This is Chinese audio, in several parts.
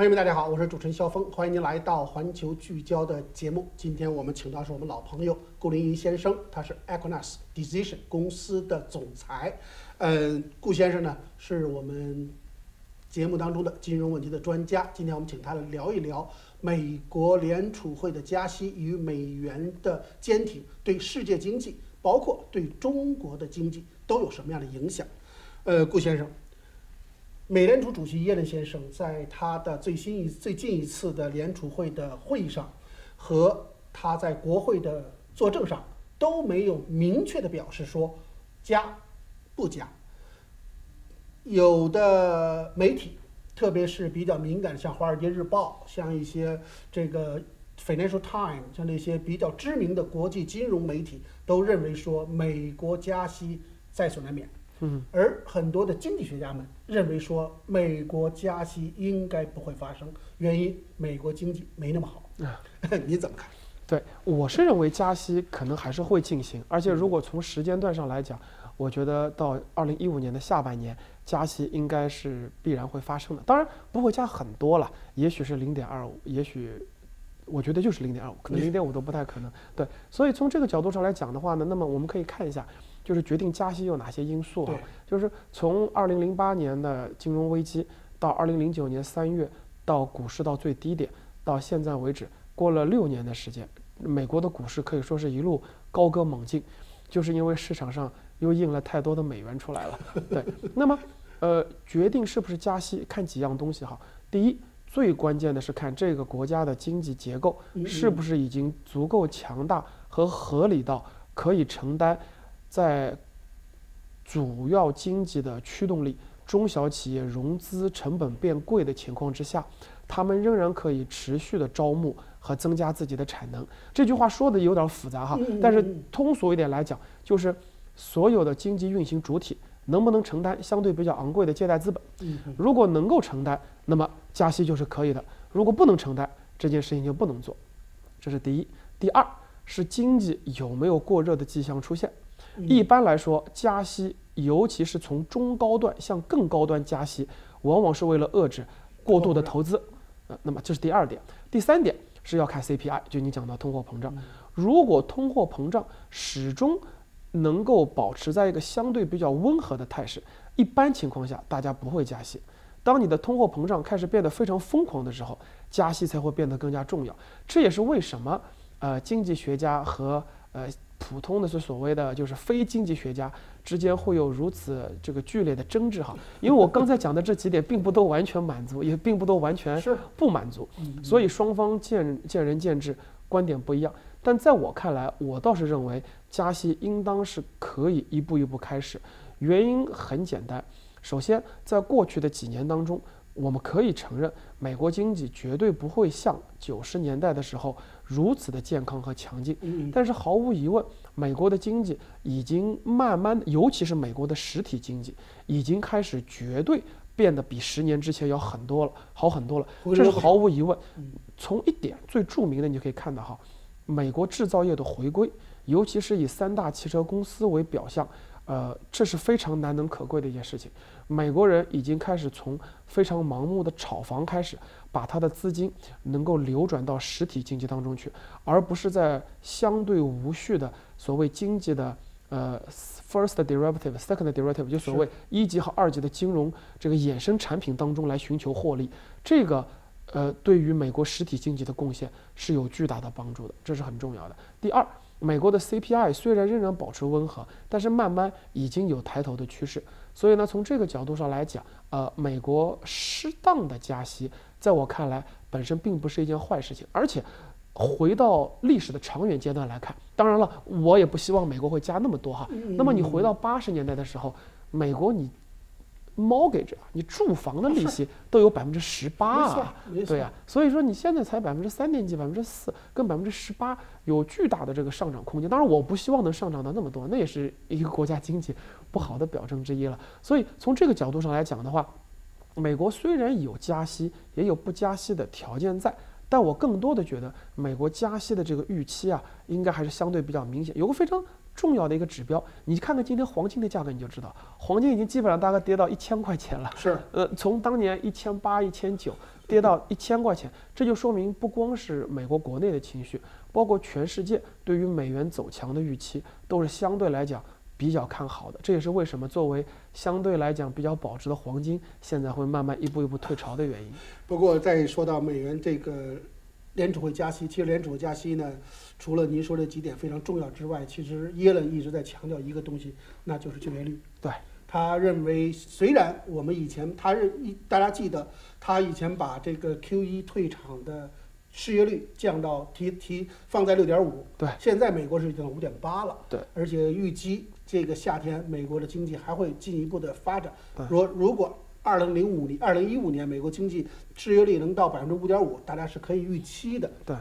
朋友们，大家好，我是主持人肖峰，欢迎您来到环球聚焦的节目。今天我们请到是我们老朋友顾凌云先生，他是 Equinus Decision 公司的总裁。嗯，顾先生呢是我们节目当中的金融问题的专家。今天我们请他来聊一聊美国联储会的加息与美元的坚挺对世界经济，包括对中国的经济都有什么样的影响。呃，顾先生。美联储主席耶伦先生在他的最新一最近一次的联储会的会议上，和他在国会的作证上都没有明确的表示说加不加。有的媒体，特别是比较敏感，像《华尔街日报》、像一些这个《Financial Times》、像那些比较知名的国际金融媒体，都认为说美国加息在所难免。嗯，而很多的经济学家们认为说，美国加息应该不会发生，原因美国经济没那么好。你怎么看？对，我是认为加息可能还是会进行，而且如果从时间段上来讲，我觉得到二零一五年的下半年，加息应该是必然会发生的。当然不会加很多了，也许是零点二五，也许我觉得就是零点二五，可能零点五都不太可能。对，所以从这个角度上来讲的话呢，那么我们可以看一下。就是决定加息有哪些因素啊？就是从二零零八年的金融危机到二零零九年三月，到股市到最低点，到现在为止，过了六年的时间，美国的股市可以说是一路高歌猛进，就是因为市场上又印了太多的美元出来了。对，那么呃，决定是不是加息，看几样东西哈。第一，最关键的是看这个国家的经济结构是不是已经足够强大和合理到可以承担。在主要经济的驱动力，中小企业融资成本变贵的情况之下，他们仍然可以持续的招募和增加自己的产能。这句话说的有点复杂哈，但是通俗一点来讲，就是所有的经济运行主体能不能承担相对比较昂贵的借贷资本？如果能够承担，那么加息就是可以的；如果不能承担，这件事情就不能做。这是第一。第二是经济有没有过热的迹象出现？一般来说，加息，尤其是从中高端向更高端加息，往往是为了遏制过度的投资。呃，那么这是第二点。第三点是要看 CPI，就你讲到通货膨胀。如果通货膨胀始终能够保持在一个相对比较温和的态势，一般情况下大家不会加息。当你的通货膨胀开始变得非常疯狂的时候，加息才会变得更加重要。这也是为什么，呃，经济学家和呃。普通的是所谓的就是非经济学家之间会有如此这个剧烈的争执哈，因为我刚才讲的这几点并不都完全满足，也并不都完全不满足，所以双方见见仁见智，观点不一样。但在我看来，我倒是认为加息应当是可以一步一步开始。原因很简单，首先在过去的几年当中，我们可以承认美国经济绝对不会像九十年代的时候。如此的健康和强劲，但是毫无疑问，美国的经济已经慢慢，尤其是美国的实体经济，已经开始绝对变得比十年之前要很多了，好很多了。这是毫无疑问。从一点最著名的，你就可以看到哈，美国制造业的回归，尤其是以三大汽车公司为表象，呃，这是非常难能可贵的一件事情。美国人已经开始从非常盲目的炒房开始。把它的资金能够流转到实体经济当中去，而不是在相对无序的所谓经济的呃 first derivative、second derivative，就所谓一级和二级的金融这个衍生产品当中来寻求获利。这个呃对于美国实体经济的贡献是有巨大的帮助的，这是很重要的。第二，美国的 CPI 虽然仍然保持温和，但是慢慢已经有抬头的趋势。所以呢，从这个角度上来讲，呃，美国适当的加息。在我看来，本身并不是一件坏事情，而且回到历史的长远阶段来看，当然了，我也不希望美国会加那么多哈。那么你回到八十年代的时候，美国你 mortgage 你住房的利息都有百分之十八啊，对呀，所以说你现在才百分之三点几、百分之四，跟百分之十八有巨大的这个上涨空间。当然，我不希望能上涨到那么多，那也是一个国家经济不好的表征之一了。所以从这个角度上来讲的话。美国虽然有加息，也有不加息的条件在，但我更多的觉得，美国加息的这个预期啊，应该还是相对比较明显。有个非常重要的一个指标。你看看今天黄金的价格，你就知道，黄金已经基本上大概跌到一千块钱了。是，呃，从当年一千八、一千九跌到一千块钱，这就说明不光是美国国内的情绪，包括全世界对于美元走强的预期都是相对来讲比较看好的。这也是为什么作为相对来讲比较保值的黄金，现在会慢慢一步一步退潮的原因。不过再说到美元这个联储会加息，其实联储会加息呢，除了您说这几点非常重要之外，其实耶伦一直在强调一个东西，那就是就业率。对，他认为虽然我们以前他认一大家记得他以前把这个 Q 一退场的失业率降到提提放在六点五，对现在美国是已经五点八了，对，而且预计这个夏天美国的经济还会进一步的发展对。如如果二零零五年、二零一五年美国经济失业率能到百分之五点五，大家是可以预期的。对，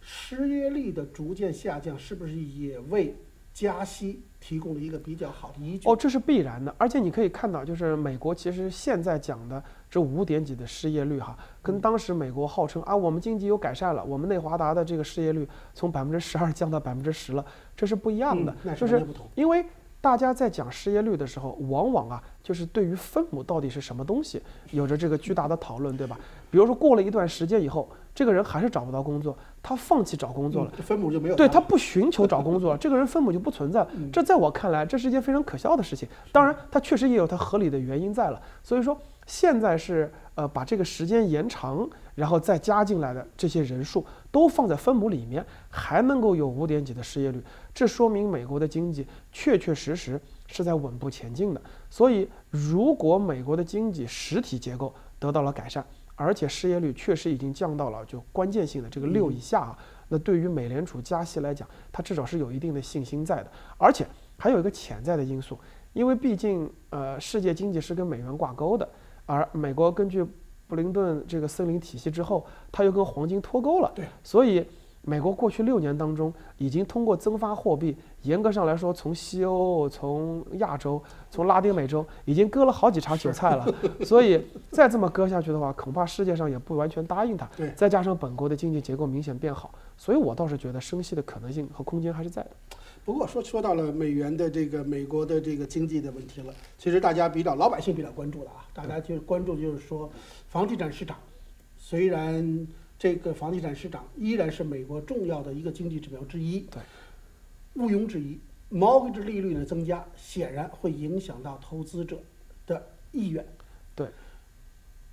失业率的逐渐下降，是不是也为加息提供了一个比较好的依据？哦，这是必然的。而且你可以看到，就是美国其实现在讲的这五点几的失业率哈，跟当时美国号称啊我们经济有改善了，我们内华达的这个失业率从百分之十二降到百分之十了，这是不一样的嗯。那就是。因为大家在讲失业率的时候，往往啊，就是对于分母到底是什么东西，有着这个巨大的讨论，对吧？比如说过了一段时间以后，这个人还是找不到工作，他放弃找工作了。嗯这分母就没有它对他不寻求找工作，这个人分母就不存在。嗯这在我看来，这是一件非常可笑的事情。当然，它确实也有它合理的原因在了。所以说，现在是呃把这个时间延长，然后再加进来的这些人数都放在分母里面，还能够有五点几的失业率，这说明美国的经济确确实实是在稳步前进的。所以，如果美国的经济实体结构得到了改善，而且失业率确实已经降到了就关键性的这个六以下啊，那对于美联储加息来讲，它至少是有一定的信心在的，而且还有一个潜在的因素，因为毕竟呃世界经济是跟美元挂钩的，而美国根据布林顿这个森林体系之后，它又跟黄金脱钩了，对，所以美国过去六年当中已经通过增发货币，严格上来说，从西欧、从亚洲、从拉丁美洲已经割了好几茬韭菜了，所以再这么割下去的话，恐怕世界上也不完全答应它。对再加上本国的经济结构明显变好，所以我倒是觉得升息的可能性和空间还是在的。不过说说到了美元的这个美国的这个经济的问题了，其实大家比较老百姓比较关注的啊，大家就是关注就是说，房地产市场虽然这个房地产市场依然是美国重要的一个经济指标之一，对，毋庸置疑，mortgage 利率的增加显然会影响到投资者的意愿。对，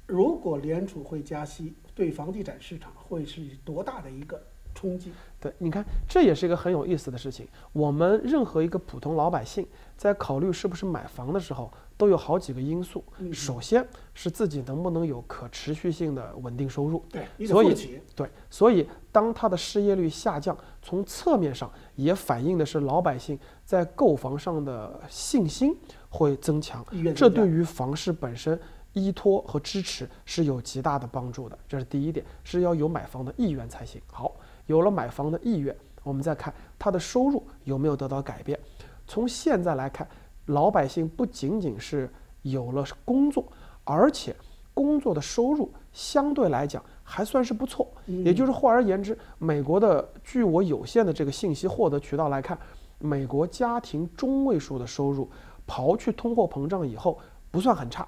如果联储会加息，对房地产市场会是多大的一个冲击？对，你看，这也是一个很有意思的事情。我们任何一个普通老百姓在考虑是不是买房的时候，都有好几个因素。嗯首先是自己能不能有可持续性的稳定收入。对，所以。对，所以当他的失业率下降，从侧面上也反映的是老百姓在购房上的信心会增强，这对于房市本身依托和支持是有极大的帮助的。这是第一点，是要有买房的意愿才行。好，有了买房的意愿，我们再看他的收入有没有得到改变。从现在来看，老百姓不仅仅是有了工作，而且工作的收入相对来讲还算是不错。也就是换而言之，美国的据我有限的这个信息获得渠道来看，美国家庭中位数的收入，刨去通货膨胀以后，不算很差。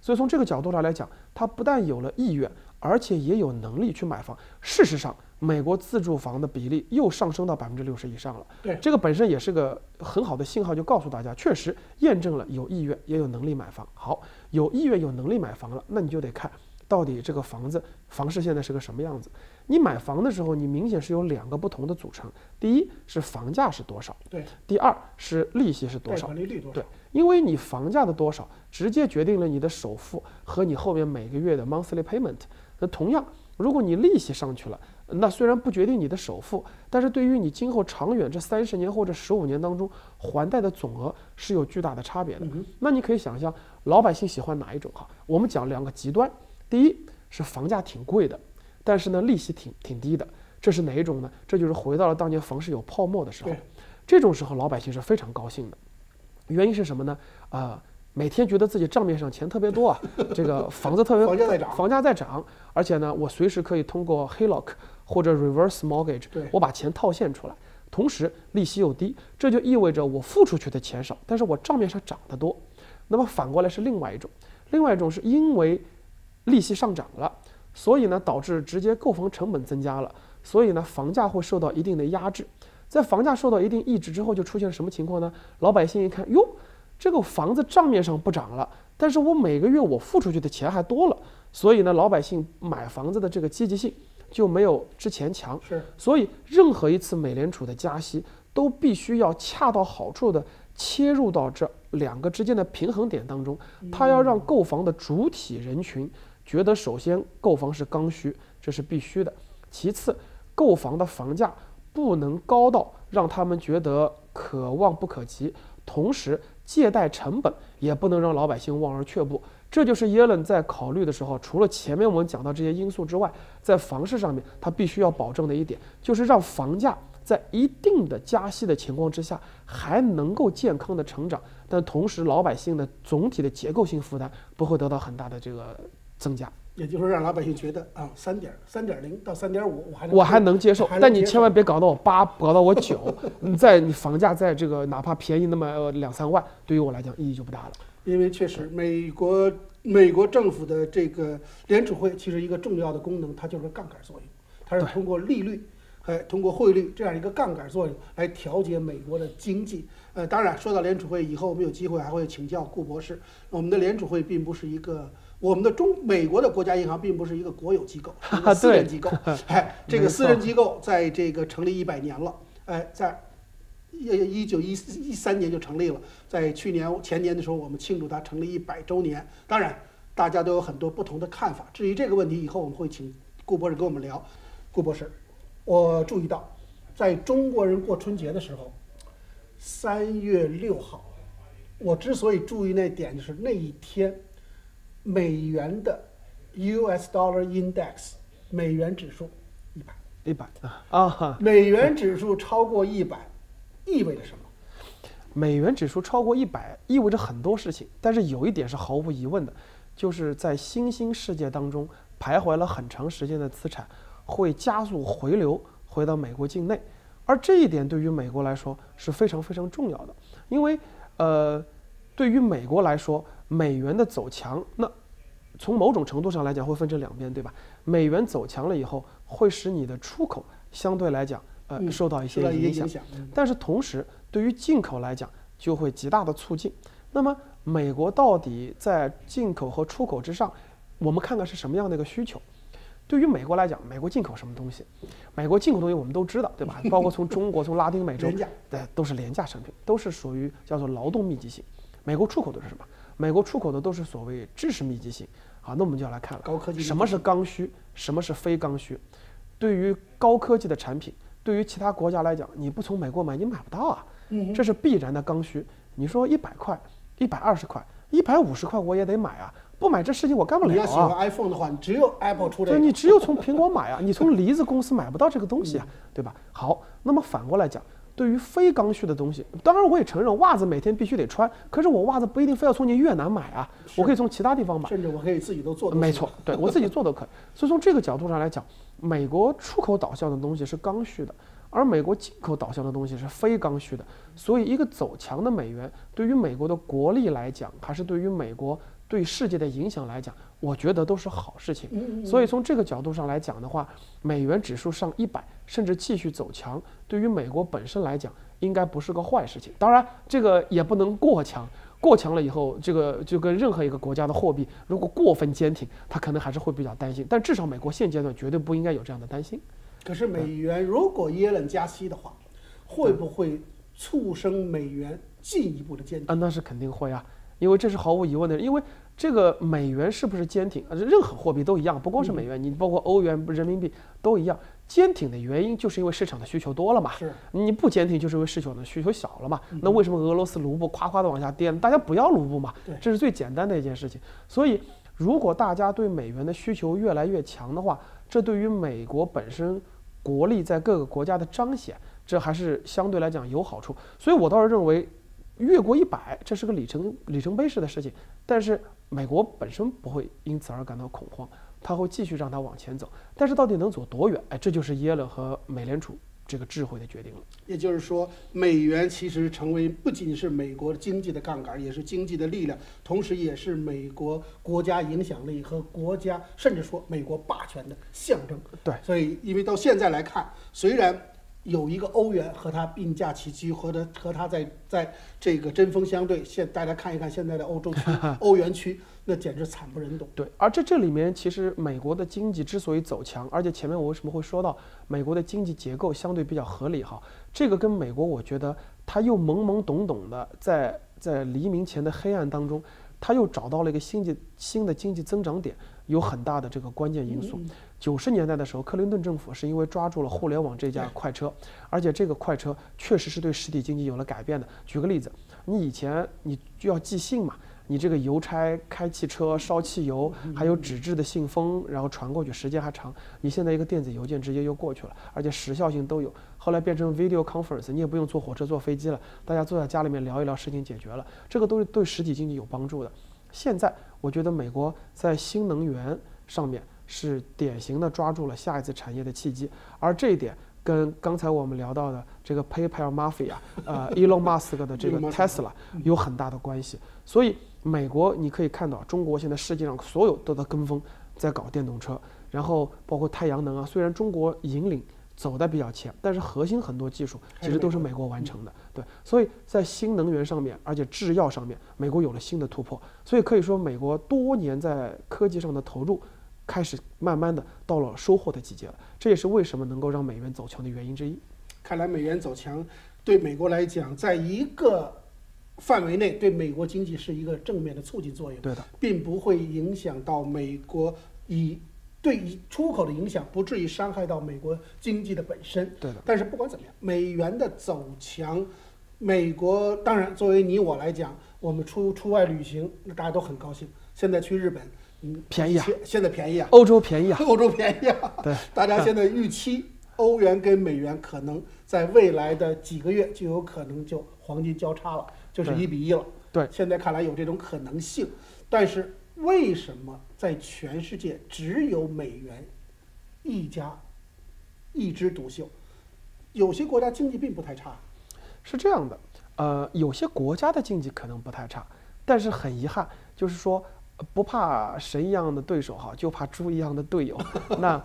所以从这个角度上来讲，他不但有了意愿，而且也有能力去买房。事实上，美国自住房的比例又上升到百分之六十以上了。对这个本身也是个很好的信号，就告诉大家，确实验证了有意愿也有能力买房。好，有意愿有能力买房了，那你就得看到底这个房子房市现在是个什么样子。你买房的时候，你明显是有两个不同的组成，第一是房价是多少，对，第二是利息是多贷少。款利率多少对？，因为你房价的多少，直接决定了你的首付和你后面每个月的 monthly payment。那同样，如果你利息上去了，那虽然不决定你的首付，但是对于你今后长远这三十年或者十五年当中还贷的总额是有巨大的差别的。嗯那你可以想象，老百姓喜欢哪一种哈？我们讲两个极端，第一是房价挺贵的，但是呢利息挺挺低的，这是哪一种呢？这就是回到了当年房市有泡沫的时候，这种时候老百姓是非常高兴的。原因是什么呢？啊、每天觉得自己账面上钱特别多啊，这个房子特别房价在涨房价在涨，而且呢，我随时可以通过 HELOC 或者 Reverse Mortgage，我把钱套现出来。同时利息又低，这就意味着我付出去的钱少，但是我账面上涨得多。那么反过来是另外一种，另外一种是因为利息上涨了，所以呢导致直接购房成本增加了，所以呢房价会受到一定的压制。在房价受到一定抑制之后，就出现了什么情况呢？老百姓一看，哟，这个房子账面上不涨了，但是我每个月我付出去的钱还多了，所以呢，老百姓买房子的这个积极性就没有之前强。是，所以任何一次美联储的加息，都必须要恰到好处的切入到这两个之间的平衡点当中，它要让购房的主体人群觉得，首先购房是刚需，这是必须的；其次，购房的房价。不能高到让他们觉得可望不可及，同时借贷成本也不能让老百姓望而却步。这就是耶伦在考虑的时候，除了前面我们讲到这些因素之外，在房市上面他必须要保证的一点，就是让房价在一定的加息的情况之下还能够健康的成长，但同时老百姓的总体的结构性负担不会得到很大的这个增加。也就是，让老百姓觉得啊，三点三点零到三点五，我还我还能接受，但你千万别搞到我八，搞到我九，你在你房价在这个哪怕便宜那么两三万，对于我来讲意义就不大了。因为确实，美国美国政府的这个联储会其实一个重要的功能，它就是杠杆作用，它是通过利率，哎，通过汇率这样一个杠杆作用来调节美国的经济。呃，当然说到联储会以后，我们有机会还会请教顾博士，我们的联储会并不是一个。我们的中美国的国家银行并不是一个国有机构，是一个私人机构。哎，这个私人机构在这个成立一百年了，哎，在一一九一一三年就成立了，在去年前年的时候，我们庆祝它成立一百周年。当然，大家都有很多不同的看法。至于这个问题，以后我们会请顾博士跟我们聊。顾博士，我注意到，在中国人过春节的时候，三月六号，我之所以注意那点，就是那一天。美元的 U.S. Dollar Index 美元指数一百一百啊美元指数超过一百意味着什么？美元指数超过一百意味着很多事情，但是有一点是毫无疑问的，就是在新兴世界当中徘徊了很长时间的资产会加速回流回到美国境内，而这一点对于美国来说是非常非常重要的，因为呃，对于美国来说。美元的走强，那从某种程度上来讲会分成两边，对吧？美元走强了以后，会使你的出口相对来讲，呃，受到一些影响。但是同时，对于进口来讲，就会极大的促进。那么，美国到底在进口和出口之上，我们看看是什么样的一个需求？对于美国来讲，美国进口什么东西？美国进口东西我们都知道，对吧？包括从中国、从拉丁美洲，对，都是廉价商品，都是属于叫做劳动密集型。美国出口的是什么？美国出口的都是所谓知识密集型，好，那我们就要来看了，高科技什么是刚需，什么是非刚需？对于高科技的产品，对于其他国家来讲，你不从美国买，你买不到啊，这是必然的刚需。你说一百块、一百二十块、一百五十块，我也得买啊，不买这事情我干不了啊。你要喜欢 iPhone 的话，你只有 Apple 出的。对，你只有从苹果买啊，你从 梨子公司买不到这个东西啊，对吧？好，那么反过来讲。对于非刚需的东西，当然我也承认袜子每天必须得穿，可是我袜子不一定非要从你越南买啊，我可以从其他地方买，甚至我可以自己都做。没错，对我自己做都可以。所以从这个角度上来讲，美国出口导向的东西是刚需的，而美国进口导向的东西是非刚需的。所以一个走强的美元，对于美国的国力来讲，还是对于美国对世界的影响来讲，我觉得都是好事情。所以从这个角度上来讲的话，美元指数上一百。甚至继续走强，对于美国本身来讲，应该不是个坏事情。当然，这个也不能过强，过强了以后，这个就跟任何一个国家的货币，如果过分坚挺，它可能还是会比较担心。但至少美国现阶段绝对不应该有这样的担心。可是美元如果耶伦加息的话，会不会促生美元进一步的坚挺？啊，那是肯定会啊，因为这是毫无疑问的，因为。这个美元是不是坚挺？呃，任何货币都一样，不光是美元，你包括欧元、人民币都一样。坚挺的原因就是因为市场的需求多了嘛。是。你不坚挺，就是因为市场的需求小了嘛。那为什么俄罗斯卢布夸夸的往下跌？大家不要卢布嘛。这是最简单的一件事情。所以，如果大家对美元的需求越来越强的话，这对于美国本身国力在各个国家的彰显，这还是相对来讲有好处。所以我倒是认为，越过一百，这是个里程里程碑式的事情。但是。美国本身不会因此而感到恐慌，它会继续让它往前走。但是到底能走多远？哎，这就是耶伦和美联储这个智慧的决定了。也就是说，美元其实成为不仅是美国经济的杠杆，也是经济的力量，同时也是美国国家影响力和国家甚至说美国霸权的象征。对，所以因为到现在来看，虽然有一个欧元和它并驾齐驱，和它和它在在这个针锋相对。现大家看一看现在的欧洲区、欧元区，那简直惨不忍睹。对，而这这里面其实美国的经济之所以走强，而且前面我为什么会说到美国的经济结构相对比较合理哈？这个跟美国我觉得他又懵懵懂懂的在在黎明前的黑暗当中，他又找到了一个新的新的经济增长点，有很大的这个关键因素。九十年代的时候，克林顿政府是因为抓住了互联网这架快车，而且这个快车确实是对实体经济有了改变的。举个例子，你以前你就要寄信嘛，你这个邮差开汽车烧汽油，还有纸质的信封，然后传过去时间还长。你现在一个电子邮件直接就过去了，而且时效性都有。后来变成 video conference，你也不用坐火车坐飞机了，大家坐在家里面聊一聊，事情解决了。这个都是对实体经济有帮助的。现在我觉得美国在新能源上面。是典型的抓住了下一次产业的契机，而这一点跟刚才我们聊到的这个 PayPal Mafia，呃，Elon Musk 的这个 Tesla 有很大的关系。所以美国你可以看到，中国现在世界上所有都在跟风，在搞电动车，然后包括太阳能啊。虽然中国引领走的比较前，但是核心很多技术其实都是美国完成的。对，所以在新能源上面，而且制药上面，美国有了新的突破。所以可以说，美国多年在科技上的投入。开始慢慢的到了收获的季节了，这也是为什么能够让美元走强的原因之一。看来美元走强对美国来讲，在一个范围内对美国经济是一个正面的促进作用。对的，并不会影响到美国以对出口的影响，不至于伤害到美国经济的本身。对的。但是不管怎么样，美元的走强，美国当然作为你我来讲，我们出出外旅行，那大家都很高兴。现在去日本。便宜啊！现在便宜啊！欧洲便宜啊！欧洲便宜啊！对，大家现在预期欧元跟美元可能在未来的几个月就有可能就黄金交叉了，就是一比一了。对，现在看来有这种可能性。但是为什么在全世界只有美元一家一枝独秀？有些国家经济并不太差。是这样的，呃，有些国家的经济可能不太差，但是很遗憾，就是说。不怕神一样的对手哈，就怕猪一样的队友。那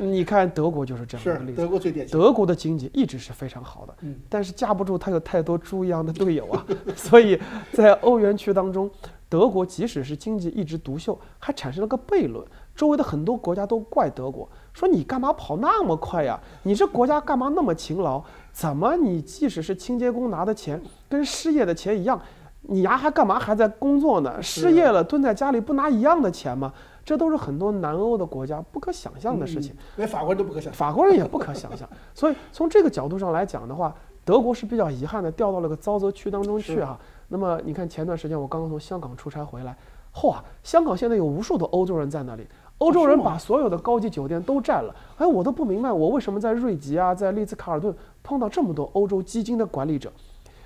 你看德国就是这样的例子。德国最典型。德国的经济一直是非常好的，但是架不住它有太多猪一样的队友啊。所以在欧元区当中，德国即使是经济一枝独秀，还产生了个悖论。周围的很多国家都怪德国，说你干嘛跑那么快呀？你这国家干嘛那么勤劳？怎么你即使是清洁工拿的钱跟失业的钱一样？你牙还干嘛还在工作呢？失业了蹲在家里不拿一样的钱吗？这都是很多南欧的国家不可想象的事情，连法国人都不可想，法国人也不可想象。所以从这个角度上来讲的话，德国是比较遗憾的掉到了个沼泽区当中去哈。那么你看前段时间我刚刚从香港出差回来，嚯，香港现在有无数的欧洲人在那里，欧洲人把所有的高级酒店都占了。哎，我都不明白我为什么在瑞吉啊，在丽兹卡尔顿碰到这么多欧洲基金的管理者。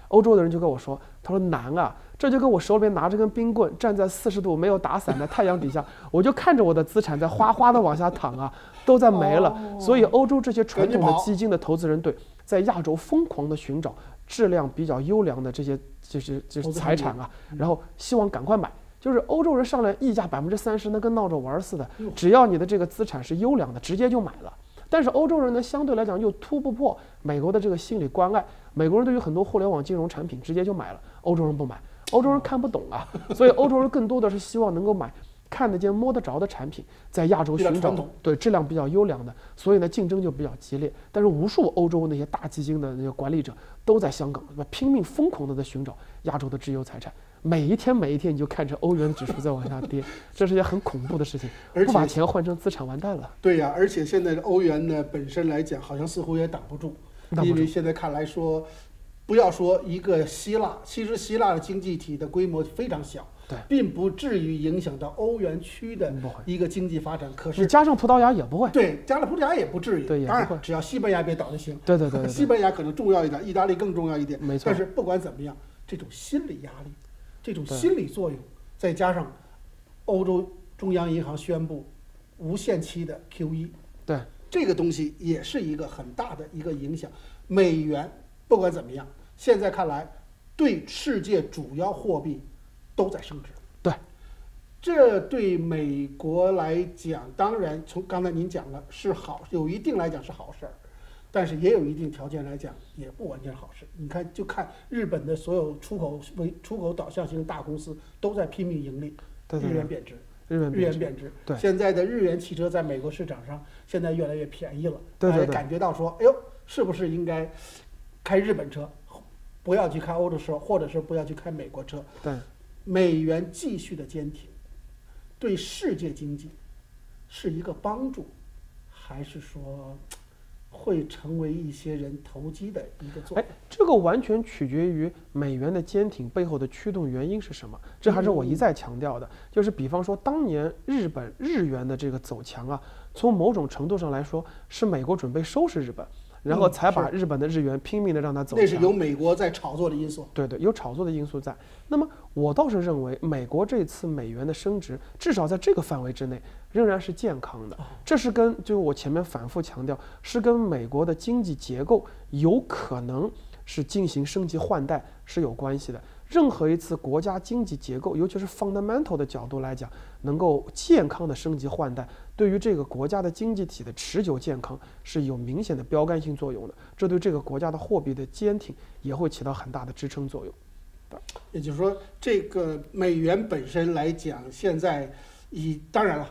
欧洲的人就跟我说：“他说难啊，这就跟我手里面拿着根冰棍，站在四十度没有打伞的太阳底下，我就看着我的资产在哗哗的往下淌啊，都在没了。所以欧洲这些传统的基金的投资人，对，在亚洲疯狂的寻找质量比较优良的这些就是就是财产啊，然后希望赶快买。就是欧洲人上来溢价百分之三十，那跟闹着玩似的，只要你的这个资产是优良的，直接就买了。但是欧洲人呢，相对来讲又突不破美国的这个心理关爱。”美国人对于很多互联网金融产品直接就买了，欧洲人不买，欧洲人看不懂啊，所以欧洲人更多的是希望能够买看得见摸得着的产品，在亚洲寻找对质量比较优良的，所以呢竞争就比较激烈。但是无数欧洲那些大基金的那个管理者都在香港，拼命疯狂的在寻找亚洲的质优财产，每一天每一天你就看着欧元指数在往下跌，这是一件很恐怖的事情。不把钱换成资产完蛋了。对呀，而且现在的欧元呢本身来讲，好像似乎也挡不住。因为现在看来说，不要说一个希腊，其实希腊的经济体的规模非常小，对，并不至于影响到欧元区的一个经济发展。可是你加上葡萄牙也不会，对，加了葡萄牙也不至于。对，当然只要西班牙别倒就行。对对对，西班牙可能重要一点，意大利更重要一点。没错。但是不管怎么样，这种心理压力，这种心理作用，再加上欧洲中央银行宣布无限期的 QE，对，这个东西也是一个很大的一个影响。美元不管怎么样，现在看来对世界主要货币都在升值。对，这对美国来讲，当然从刚才您讲了是好，有一定来讲是好事儿，但是也有一定条件来讲也不完全是好事。你看，就看日本的所有出口为出口导向型大公司都在拼命盈利，日元贬值。日元日元贬值，对现在的日元汽车在美国市场上现在越来越便宜了，对对对大家感觉到说，哎呦，是不是应该开日本车，不要去开欧洲车，或者是不要去开美国车？对，美元继续的坚挺，对世界经济是一个帮助，还是说会成为一些人投机的一个做法哎？，这个完全取决于美元的坚挺背后的驱动原因是什么。这还是我一再强调的，就是比方说当年日本日元的这个走强啊，从某种程度上来说，是美国准备收拾日本，然后嗯才把日本的日元拼命的让它走强。那是有美国在炒作的因素。对对，有炒作的因素在。那么我倒是认为，美国这次美元的升值，至少在这个范围之内，仍然是健康的。这是跟就是我前面反复强调，是跟美国的经济结构有可能是进行升级换代是有关系的。任何一次国家经济结构，尤其是 fundamental 的角度来讲，能够健康的升级换代，对于这个国家的经济体的持久健康是有明显的标杆性作用的。这对这个国家的货币的坚挺也会起到很大的支撑作用。也就是说，这个美元本身来讲，现在以当然了，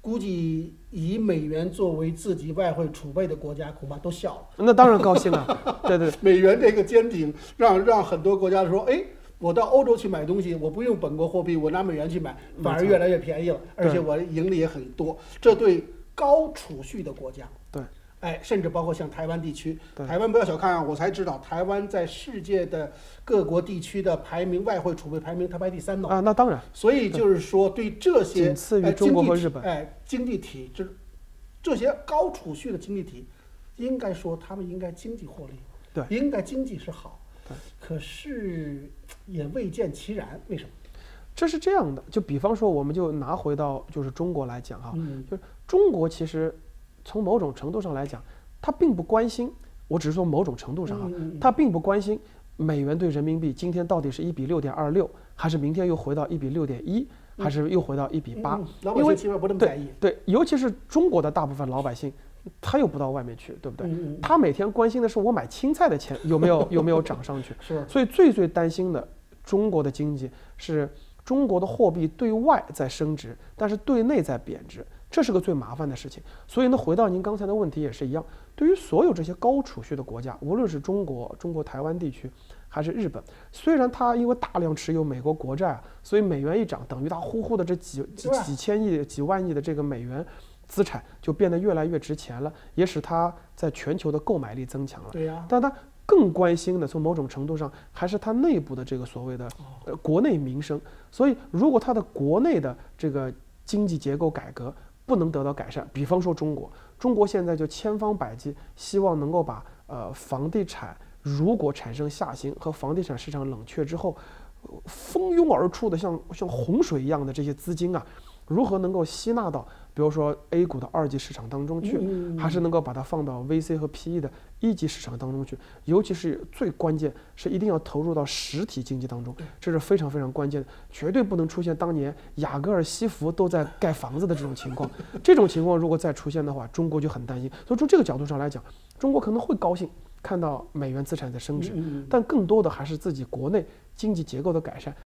估计以美元作为自己外汇储备的国家，恐怕都笑了。那当然高兴了，对对 美元这个坚挺，让让很多国家说，哎，我到欧洲去买东西，我不用本国货币，我拿美元去买，反而越来越便宜了，而且我盈利也很多。这对高储蓄的国家，对，哎，甚至包括像台湾地区，对。台湾不要小看啊，我才知道台湾在世界的各国地区的排名，外汇储备排名，它排第三呢。啊，那当然，所以就是说，对这些仅次于哎中国经济体和日本。哎，经济体这这些高储蓄的经济体，应该说他们应该经济获利，对。应该经济是好。对，可是也未见其然，为什么？这是这样的。就比方说，我们就拿回到就是中国来讲哈，嗯，就是中国其实从某种程度上来讲，他并不关心，我只是说某种程度上啊，他并不关心美元对人民币今天到底是一比六点二六，还是明天又回到一比六点一，还是又回到一比八嗯，老百因为姓起码不那么在意，对，尤其是中国的大部分老百姓，他又不到外面去，对不对？嗯嗯嗯他每天关心的是我买青菜的钱有没有 有没有涨上去，是所以最最担心的中国的经济是中国的货币对外在升值，但是对内在贬值，这是个最麻烦的事情。所以呢，回到您刚才的问题也是一样，对于所有这些高储蓄的国家，无论是中国、中国台湾地区，还是日本，虽然它因为大量持有美国国债啊，所以美元一涨，等于它呼呼的这几几几千亿、几万亿的这个美元资产就变得越来越值钱了，也使它在全球的购买力增强了。对呀，但它更关心的，从某种程度上还是它内部的这个所谓的呃国内民生。所以，如果它的国内的这个经济结构改革不能得到改善，比方说中国，中国现在就千方百计希望能够把呃房地产如果产生下行和房地产市场冷却之后，呃蜂拥而出的像像洪水一样的这些资金啊，如何能够吸纳到，比如说 A 股的二级市场当中去，嗯还是能够把它放到 VC 和 PE 的一级市场当中去，尤其是最关键是一定要投入到实体经济当中，这是非常非常关键的，绝对不能出现当年雅戈尔西服都在盖房子的这种情况。这种情况如果再出现的话，中国就很担心。所以从这个角度上来讲，中国可能会高兴看到美元资产在升值，但更多的还是自己国内经济结构的改善。